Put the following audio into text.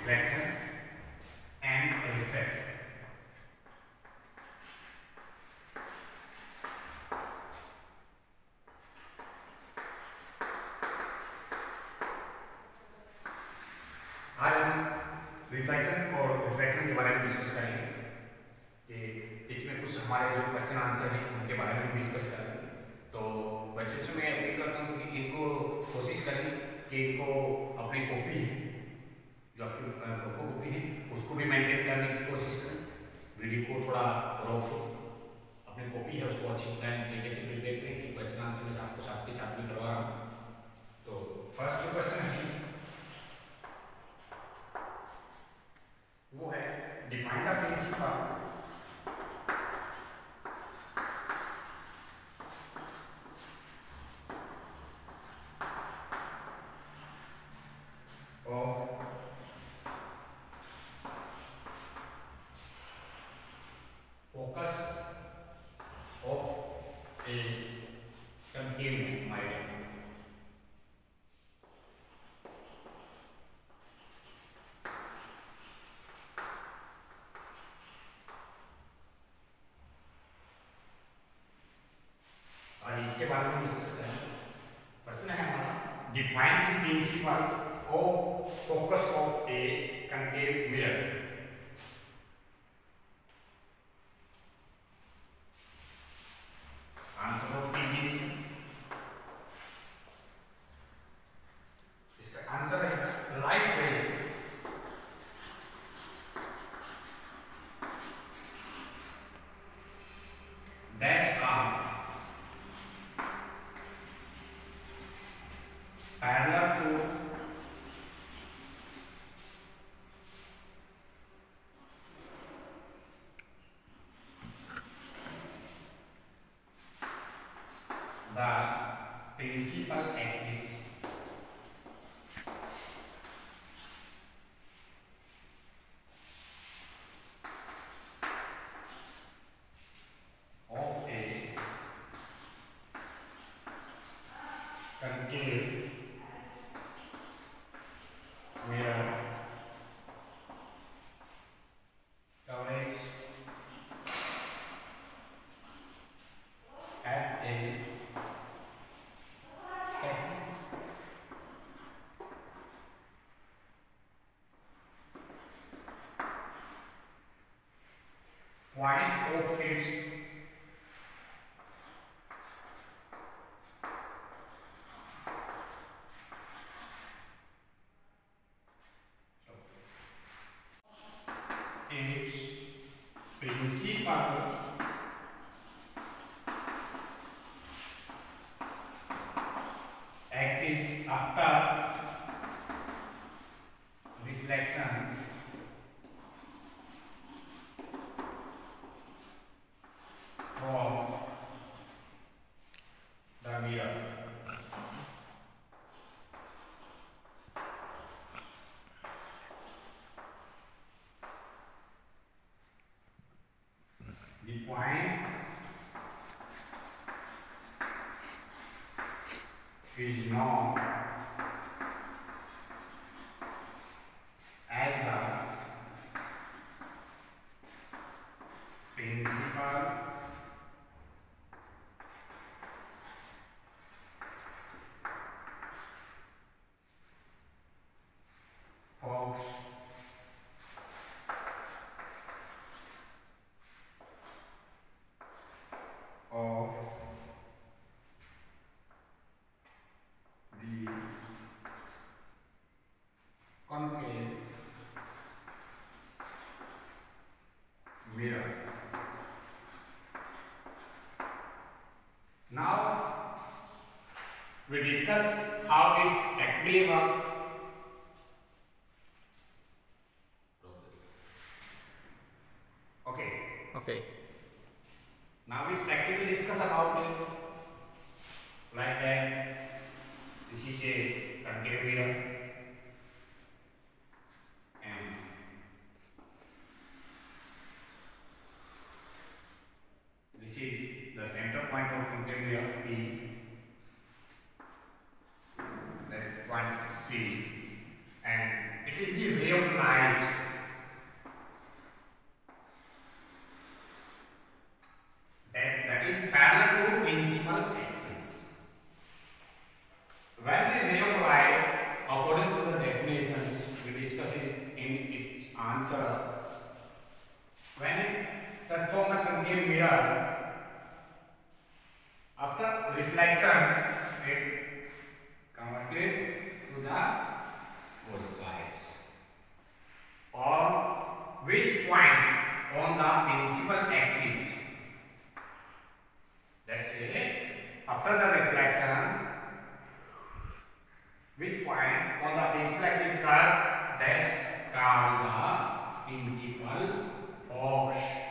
Reflection and reflection. आज हम reflection और रिफ्लेक्शन के बारे में डिस्कस करेंगे कि इसमें कुछ हमारे जो क्वेश्चन आंसर हैं, उनके बारे में डिस्कस करेंगे तो बच्चों से मैं अपील करता हूँ कि इनको कोशिश करें कि इनको अपनी कॉपी फ़ोटो है, उसको भी मेंटेन करने की कोशिश करें। वीडियो को थोड़ा रोको अपनी कॉपी है, उसको अच्छी तरीके से फिर देख लें क्वेश्चन आंसर में आपको साथ के साथ भी करवा रहा हूँ तो फ़र्स्ट जो क्वेश्चन है वो है define the principal of focus of a concave medium. बारे में प्रश्न है हमारा define the principal of focus of a Parágrafo da principal axis 0.4 fields its principal axis after reflection Fiz não. Mirror. Now we discuss how it's actually work. Okay. Okay. Now we practically discuss about it. Like that, this is a concave mirror. principal axis. When the ray according to the definitions we discussed in its answer, when it touches on the concave mirror, after reflection, it converted to the both sides. Or which point on the principal axis let's say after the reflection which point on the principal axis curve that's called the principal force